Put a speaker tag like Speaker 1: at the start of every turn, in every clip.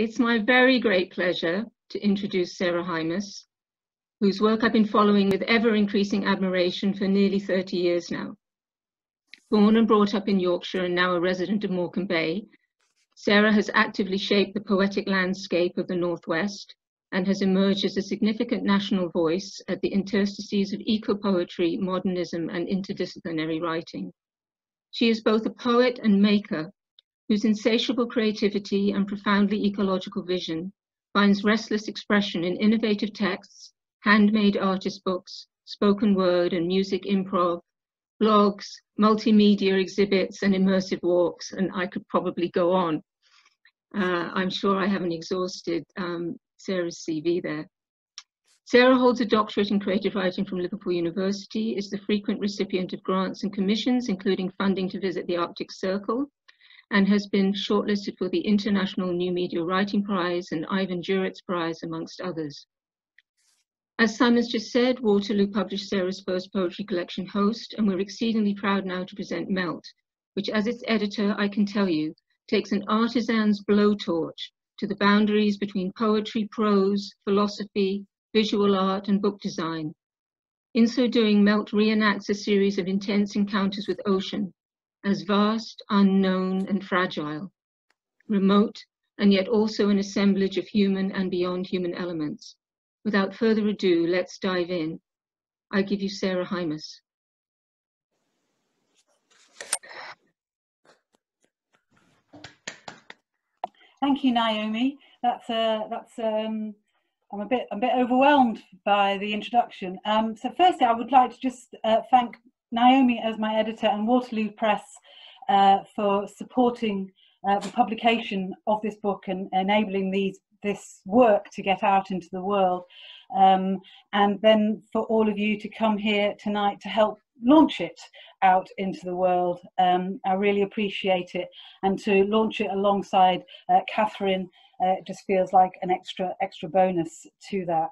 Speaker 1: It's my very great pleasure to introduce Sarah Hymas, whose work I've been following with ever increasing admiration for nearly 30 years now. Born and brought up in Yorkshire and now a resident of Morecambe Bay, Sarah has actively shaped the poetic landscape of the Northwest and has emerged as a significant national voice at the interstices of eco-poetry, modernism, and interdisciplinary writing. She is both a poet and maker whose insatiable creativity and profoundly ecological vision finds restless expression in innovative texts, handmade artist books, spoken word and music improv, blogs, multimedia exhibits, and immersive walks, and I could probably go on. Uh, I'm sure I haven't exhausted um, Sarah's CV there. Sarah holds a doctorate in creative writing from Liverpool University, is the frequent recipient of grants and commissions, including funding to visit the Arctic Circle, and has been shortlisted for the International New Media Writing Prize and Ivan Juritz Prize, amongst others. As Simon's just said, Waterloo published Sarah's first poetry collection, Host, and we're exceedingly proud now to present Melt, which as its editor, I can tell you, takes an artisan's blowtorch to the boundaries between poetry, prose, philosophy, visual art, and book design. In so doing, Melt reenacts a series of intense encounters with ocean, as vast, unknown, and fragile, remote, and yet also an assemblage of human and beyond human elements. Without further ado, let's dive in. I give you Sarah Hymas.
Speaker 2: Thank you, Naomi. That's uh, that's um, I'm a bit I'm a bit overwhelmed by the introduction. Um, so firstly, I would like to just uh, thank Naomi as my editor and Waterloo Press uh, for supporting uh, the publication of this book and enabling these this work to get out into the world. Um, and then for all of you to come here tonight to help launch it out into the world. Um, I really appreciate it. And to launch it alongside uh, Catherine uh, just feels like an extra extra bonus to that.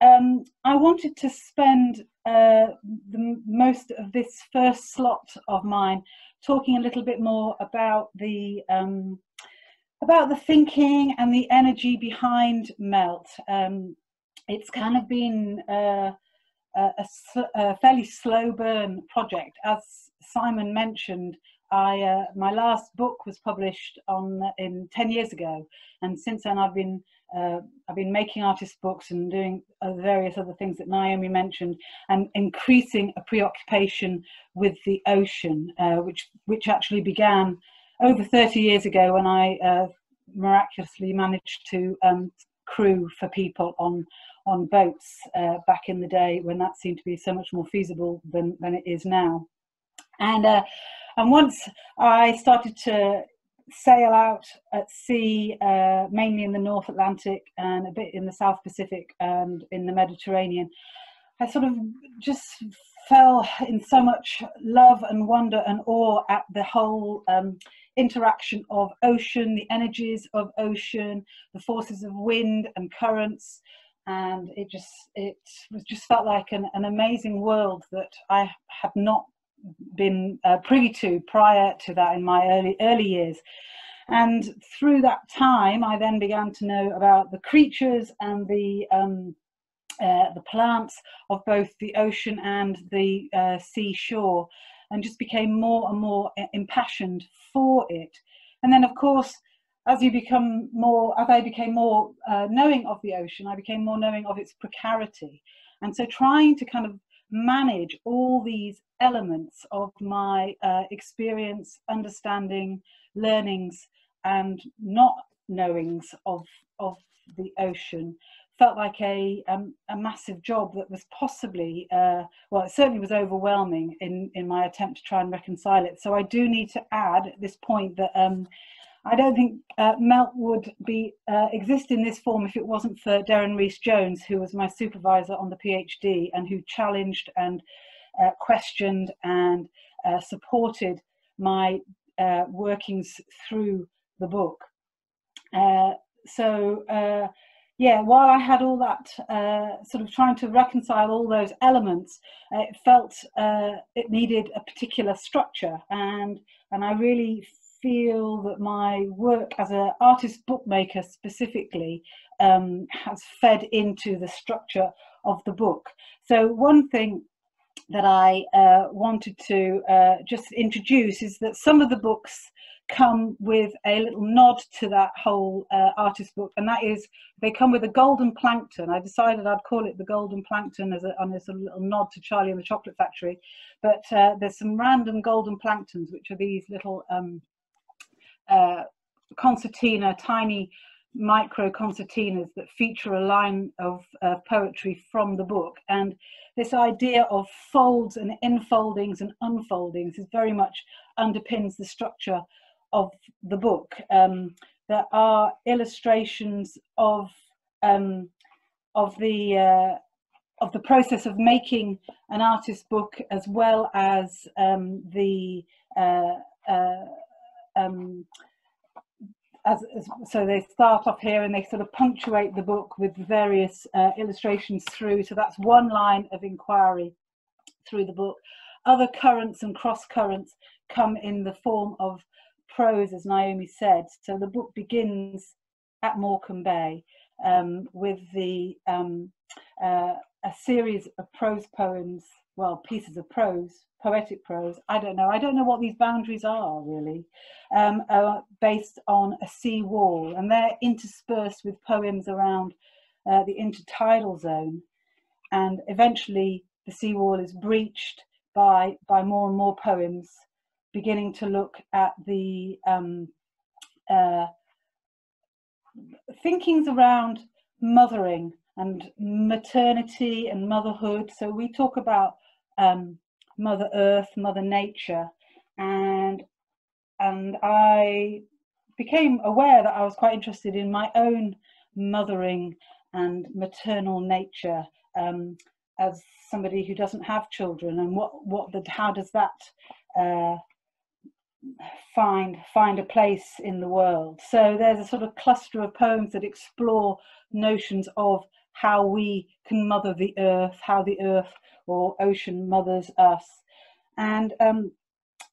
Speaker 2: Um, I wanted to spend uh, the most of this first slot of mine talking a little bit more about the um, about the thinking and the energy behind Melt. Um, it's kind of been uh, a, a, a, fairly slow burn project. As Simon mentioned, I uh, my last book was published on in ten years ago, and since then I've been uh, I've been making artist books and doing uh, various other things that Naomi mentioned, and increasing a preoccupation with the ocean, uh, which which actually began over 30 years ago when I uh, miraculously managed to um, crew for people on on boats uh, back in the day when that seemed to be so much more feasible than than it is now, and. And once I started to sail out at sea, uh, mainly in the North Atlantic and a bit in the South Pacific and in the Mediterranean. I sort of just fell in so much love and wonder and awe at the whole um, interaction of ocean, the energies of ocean, the forces of wind and currents. And it just it was just felt like an, an amazing world that I had not been uh, privy to prior to that in my early early years. And through that time, I then began to know about the creatures and the um, uh, the plants of both the ocean and the uh, seashore, and just became more and more impassioned for it. And then, of course, as you become more, as I became more uh, knowing of the ocean, I became more knowing of its precarity. And so, trying to kind of manage all these elements of my uh, experience, understanding, learnings, and not knowings of of the ocean. Felt like a um, a massive job that was possibly uh, well it certainly was overwhelming in in my attempt to try and reconcile it. So I do need to add at this point that um, I don't think uh, Melt would be uh, exist in this form if it wasn't for Deryn Rees Jones, who was my supervisor on the PhD and who challenged and uh, questioned and uh, supported my uh, workings through the book. Uh, so yeah, while I had all that uh, sort of trying to reconcile all those elements, it felt uh, it needed a particular structure, and and I really feel that my work as an artist bookmaker specifically um, has fed into the structure of the book. So one thing that I uh, wanted to uh, just introduce is that some of the books come with a little nod to that whole uh, artist book, and that is they come with a golden plankton. I decided I'd call it the golden plankton as a, on a little nod to Charlie and the Chocolate Factory, but uh, there's some random golden planktons, which are these little um, uh, concertina, tiny micro concertinas that feature a line of uh, poetry from the book. And this idea of folds and infoldings and unfoldings is very much underpins the structure of the book. Um, there are illustrations of um, of the uh, of the process of making an artist book, as well as um, the uh, uh, um, as, as, so they start off here and they sort of punctuate the book with various uh, illustrations through. So that's one line of inquiry through the book. Other currents and cross currents come in the form of prose, as Naomi said. So the book begins at Morecambe Bay um, with the um, uh, a series of prose poems, well, pieces of prose, poetic prose. I don't know. I don't know what these boundaries are really, um, uh, based on a sea wall, and they're interspersed with poems around uh, the intertidal zone, and eventually the sea wall is breached by by more and more poems beginning to look at the um, uh, thinkings around mothering and maternity and motherhood. So we talk about um, Mother Earth, Mother Nature, and and I became aware that I was quite interested in my own mothering and maternal nature um, as somebody who doesn't have children, and what what the, how does that uh, find find a place in the world. So there's a sort of cluster of poems that explore notions of how we can mother the earth, how the earth or ocean mothers us. And um,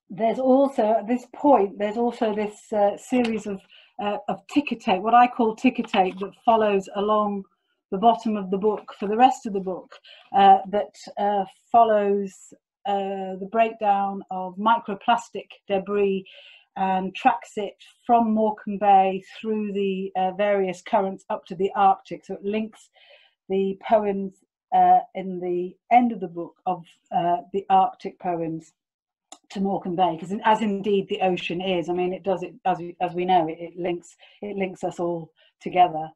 Speaker 2: there's also, at this point, there's also this uh, series of, uh, of ticker tape, what I call ticker tape, that follows along the bottom of the book for the rest of the book, uh, that uh, follows uh, the breakdown of microplastic debris and tracks it from Morecambe Bay through the uh, various currents up to the Arctic. So it links the poems uh, in the end of the book of uh, the Arctic poems to Morecambe Bay, because as indeed the ocean is, I mean, it does it as we, as we know, it, it links it links us all together.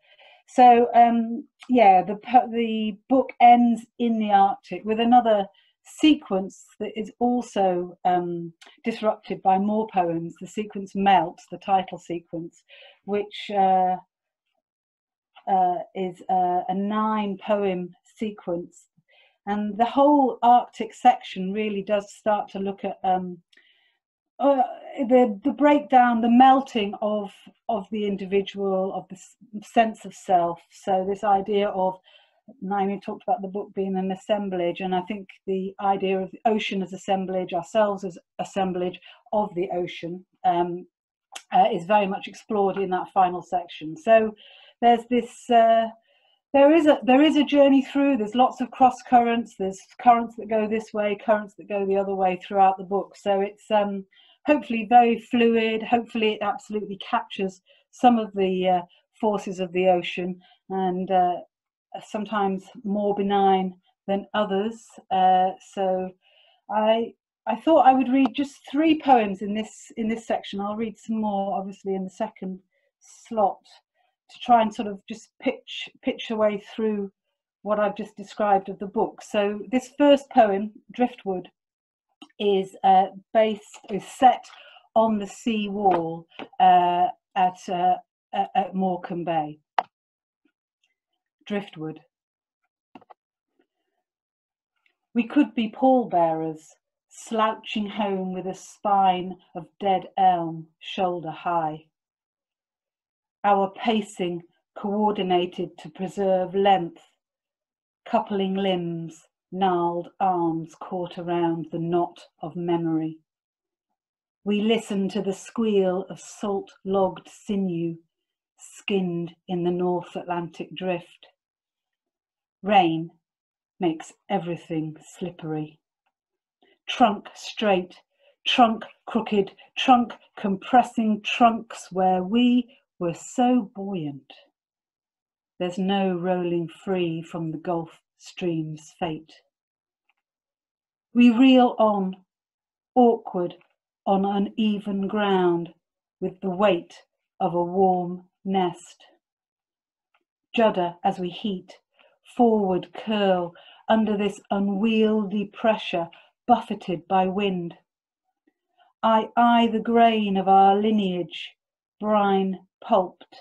Speaker 2: So um, yeah, the the book ends in the Arctic with another sequence that is also um, disrupted by more poems. The sequence melts, the title sequence, which uh, uh, is a, a nine poem sequence. And the whole Arctic section really does start to look at um, uh, the the breakdown, the melting of of the individual, of the sense of self. So this idea of Naomi talked about the book being an assemblage, and I think the idea of the ocean as assemblage, ourselves as assemblage of the ocean, um, uh, is very much explored in that final section. So there's this. Uh, there is a there is a journey through. There's lots of cross currents. There's currents that go this way, currents that go the other way throughout the book. So it's um, hopefully very fluid. Hopefully it absolutely captures some of the uh, forces of the ocean and uh, sometimes more benign than others. Uh, so I I thought I would read just three poems in this in this section. I'll read some more, obviously, in the second slot to try and sort of just pitch pitch away through what I've just described of the book. So this first poem, Driftwood, is uh, based is set on the sea wall uh, at uh, at Morecambe Bay driftwood. We could be pallbearers, slouching home with a spine of dead elm shoulder high. Our pacing coordinated to preserve length, coupling limbs, gnarled arms caught around the knot of memory. we listen to the squeal of salt logged sinew skinned in the North Atlantic drift. Rain makes everything slippery. Trunk straight, trunk crooked, trunk compressing trunks where we were so buoyant. There's no rolling free from the Gulf Stream's fate. We reel on, awkward on uneven ground, with the weight of a warm nest. Judder as we heat, forward curl under this unwieldy pressure, buffeted by wind. I eye the grain of our lineage, brine pulped.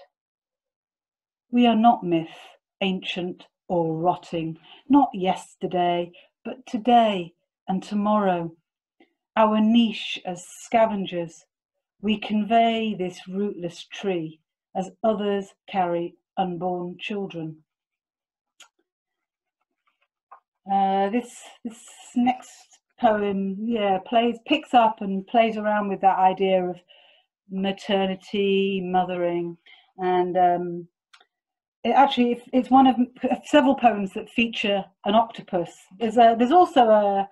Speaker 2: We are not myth, ancient or rotting, not yesterday, but today and tomorrow. Our niche as scavengers, we convey this rootless tree as others carry unborn children. Uh, this this next poem, yeah, plays picks up and plays around with that idea of maternity, mothering, and um, it actually it's one of several poems that feature an octopus. There's a there's also a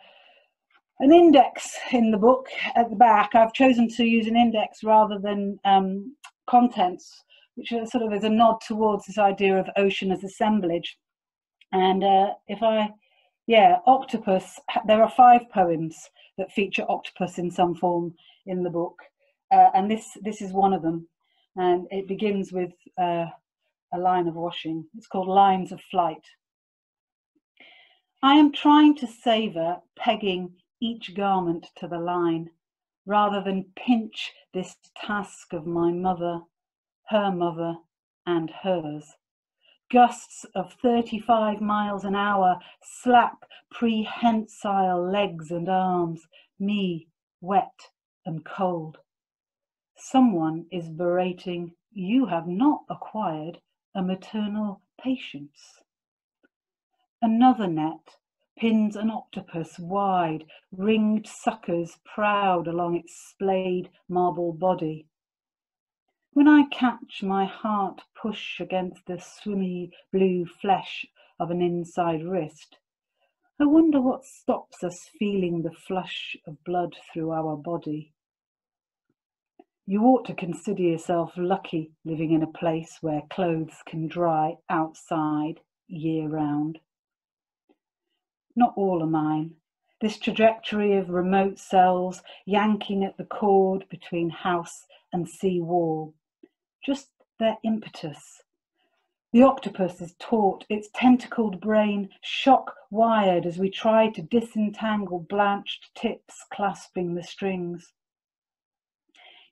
Speaker 2: an index in the book at the back. I've chosen to use an index rather than um, contents which sort of is a nod towards this idea of ocean as assemblage. And uh, if I, yeah, octopus, there are five poems that feature octopus in some form in the book. Uh, and this, this is one of them. And it begins with uh, a line of washing. It's called Lines of Flight. I am trying to savour pegging each garment to the line rather than pinch this task of my mother her mother, and hers. Gusts of 35 miles an hour slap prehensile legs and arms, me wet and cold. Someone is berating, you have not acquired a maternal patience. Another net pins an octopus wide, ringed suckers proud along its splayed marble body. When I catch my heart push against the swimmy blue flesh of an inside wrist, I wonder what stops us feeling the flush of blood through our body. You ought to consider yourself lucky living in a place where clothes can dry outside year round. Not all are mine. This trajectory of remote cells yanking at the cord between house and sea wall just their impetus. The octopus is taut, its tentacled brain shock wired as we try to disentangle blanched tips clasping the strings.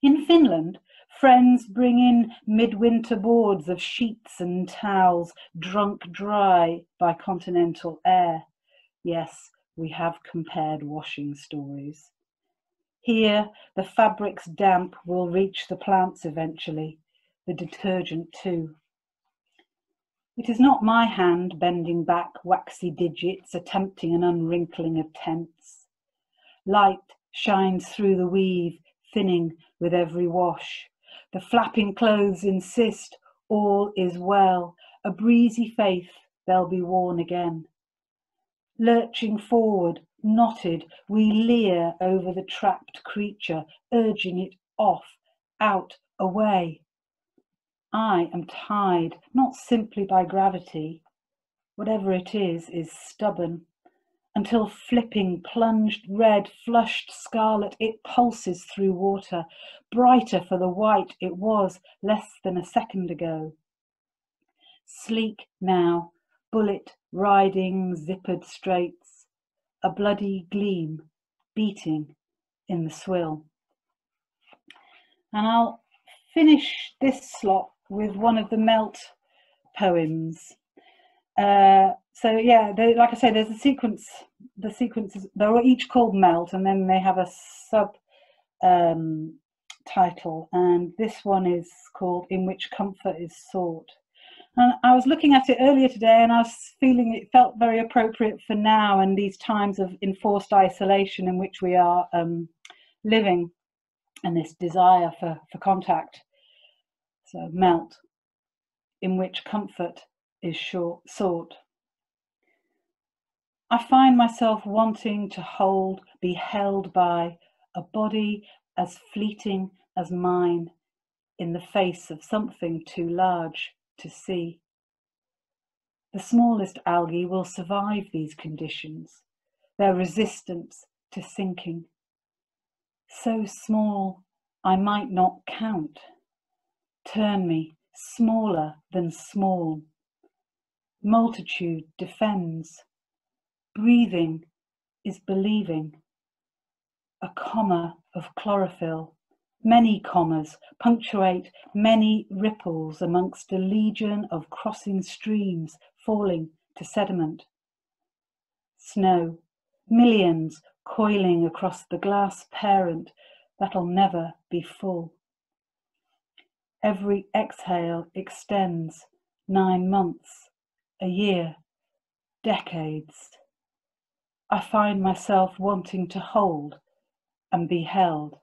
Speaker 2: In Finland, friends bring in midwinter boards of sheets and towels drunk dry by continental air. Yes, we have compared washing stories. Here, the fabric's damp will reach the plants eventually, the detergent too. It is not my hand bending back waxy digits, attempting an unwrinkling of tents. Light shines through the weave, thinning with every wash. The flapping clothes insist all is well, a breezy faith they'll be worn again. Lurching forward, knotted, we leer over the trapped creature, urging it off, out, away. I am tied not simply by gravity, whatever it is, is stubborn, until flipping, plunged red, flushed scarlet, it pulses through water, brighter for the white it was less than a second ago. Sleek now, bullet riding zippered straits, a bloody gleam beating in the swill. And I'll finish this slot with one of the Melt poems. Uh, so yeah, they, like I say, there's a sequence. The sequences they're each called Melt, and then they have a sub um, title, and this one is called "In Which Comfort Is Sought." And I was looking at it earlier today, and I was feeling it felt very appropriate for now and these times of enforced isolation in which we are um, living. and this desire for, for contact. So, melt, in which comfort is short, sought. I find myself wanting to hold, be held by a body as fleeting as mine in the face of something too large to see. The smallest algae will survive these conditions, their resistance to sinking. So small I might not count. Turn me smaller than small. Multitude defends. Breathing is believing. A comma of chlorophyll Many commas punctuate many ripples amongst a legion of crossing streams falling to sediment. Snow, millions coiling across the glass parent that'll never be full. Every exhale extends nine months, a year, decades. I find myself wanting to hold and be held.